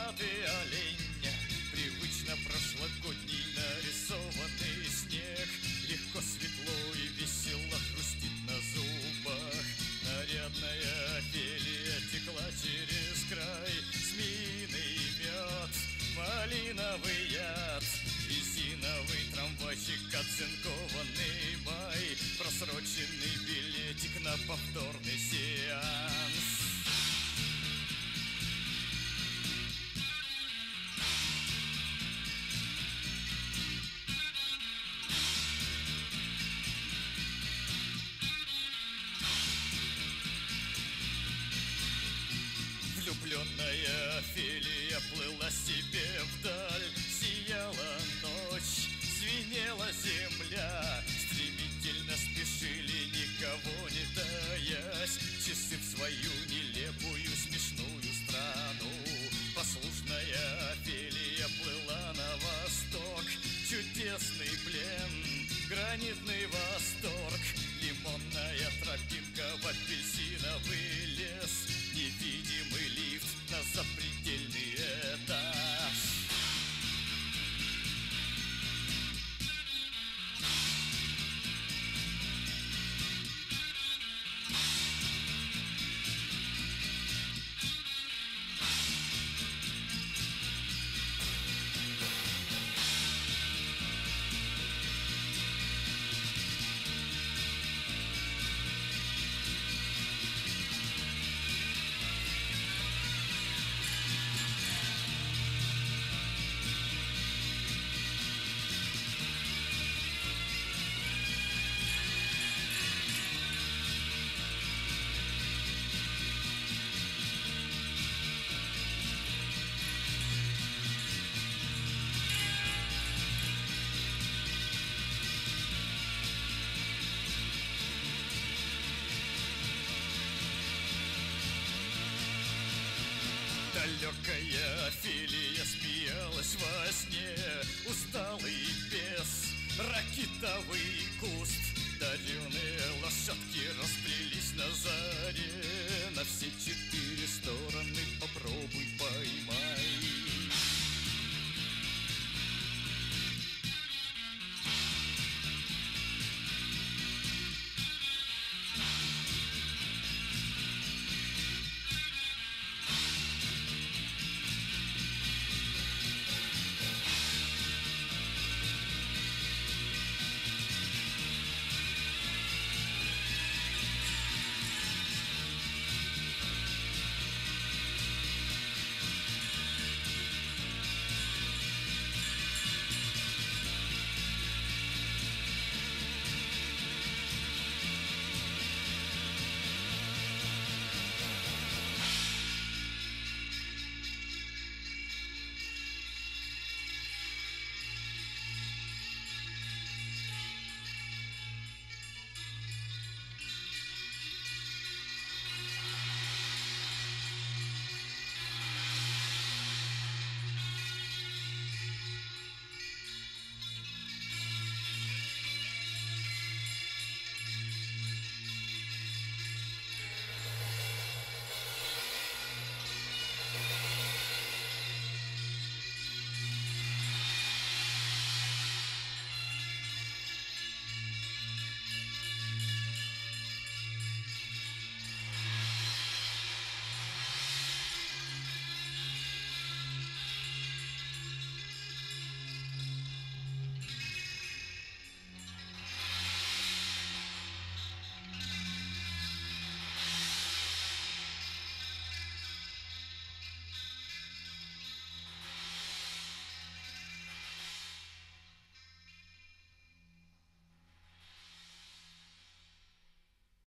мохнатый олень. Привычно прошлогодний нарисованный снег. Легко, светло и весело хрустит на зубах. Нарядная Офелия текла через край. Змеиный мед, малиновый яд. Резиновый трамвайчик, оцинкованный май. Просроченный билетик на повторный сеанс Влюбленная Офелия плыла себе вдаль. Сияла ночь, звенела земля. Стремительно спешили, никого не таясь. Часы в свою нелепую смешную страну. Послушная Офелия плыла на восток. Чудесный плен, гранитный Далекая Офелия